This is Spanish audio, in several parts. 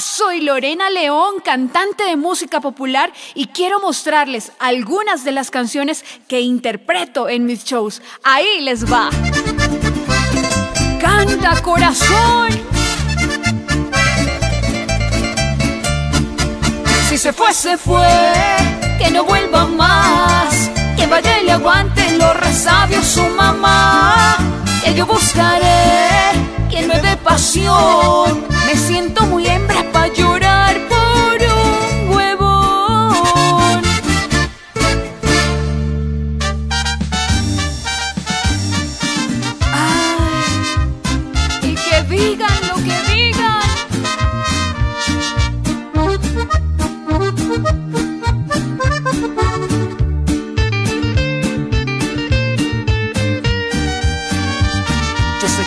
soy Lorena León, cantante de música popular y quiero mostrarles algunas de las canciones que interpreto en mis shows. Ahí les va. Canta corazón. Si se fue, se fue, que no vuelva más, que vaya y le aguante los resabios su mamá, que yo buscaré quien me dé pasión, me siento muy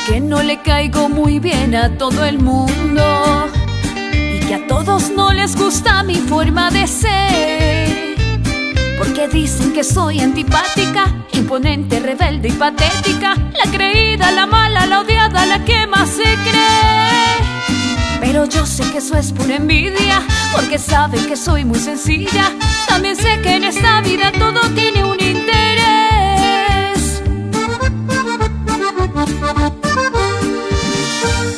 que no le caigo muy bien a todo el mundo y que a todos no les gusta mi forma de ser. Porque dicen que soy antipática, imponente, rebelde y patética, la creída, la mala, la odiada, la que más se cree. Pero yo sé que eso es pura envidia, porque saben que soy muy sencilla. También sé que en esta vida todo tiene un interés.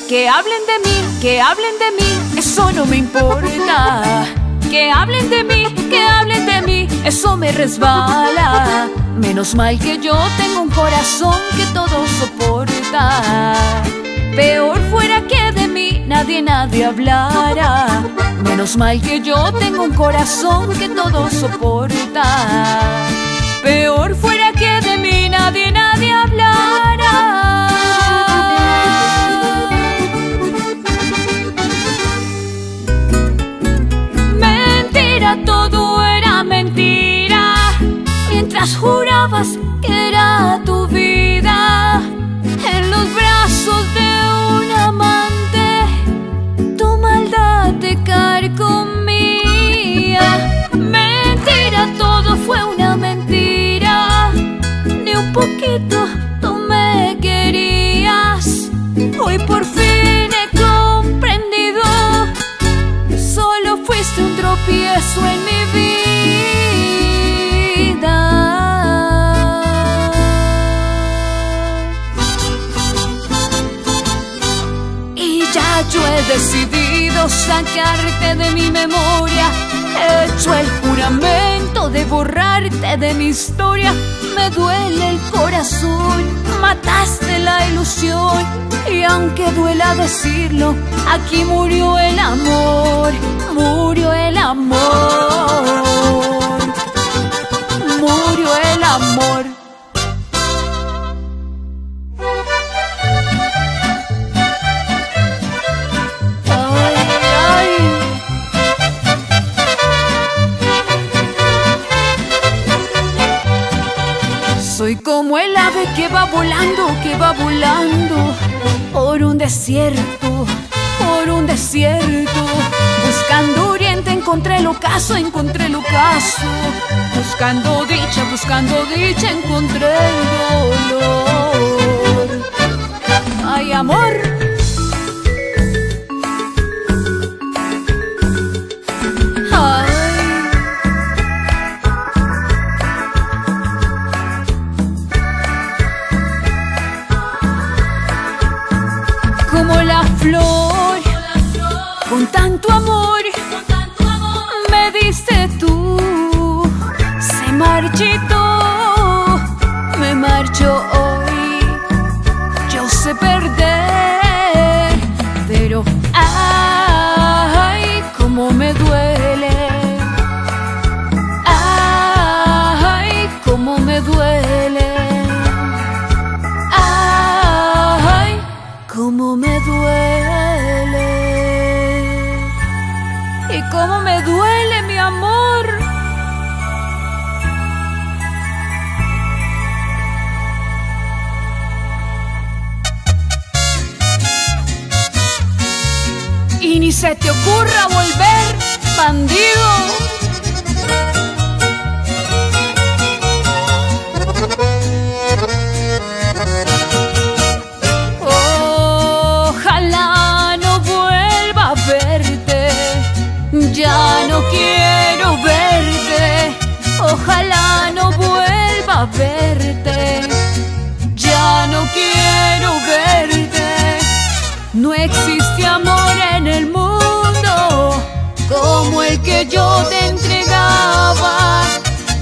Que hablen de mí, que hablen de mí, eso no me importa. Que hablen de mí, que hablen de mí, eso me resbala. Menos mal que yo tengo un corazón que todo soporta. Peor fuera que de mí nadie, nadie hablara. Menos mal que yo tengo un corazón que todo soporta. Peor fuera que de mí nadie, nadie hablara. En mi vida. Y ya yo he decidido sacarte de mi memoria. He hecho el juramento de borrarte de mi historia. Me duele el corazón, mataste la ilusión. Y aunque duela decirlo, aquí murió el amor, por un desierto, por un desierto. Buscando oriente encontré el ocaso, encontré el ocaso. Buscando dicha, buscando dicha encontré el dolor. Tanto amor, me diste tú, se marchitó, me marcho hoy, yo sé perder, Y cómo me duele, mi amor. Y ni se te ocurra volver, bandido. Existe amor en el mundo como el que yo te entregaba.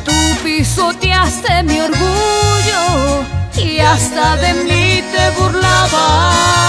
Tú pisoteaste mi orgullo y hasta de mí te burlabas.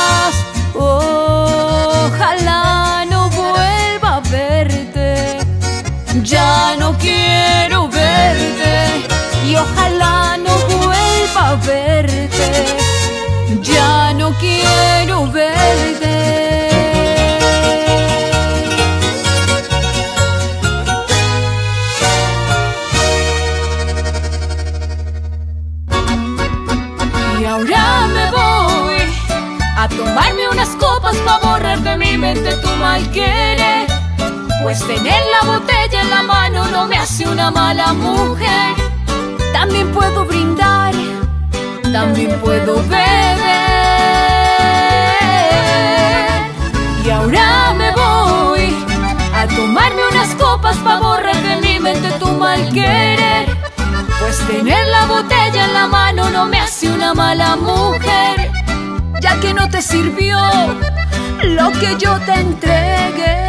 Pues tener la botella en la mano no me hace una mala mujer. También puedo brindar, también puedo beber. Y ahora me voy a tomarme unas copas para borrar de mi mente tu mal querer. Pues tener la botella en la mano no me hace una mala mujer, ya que no te sirvió lo que yo te entregué.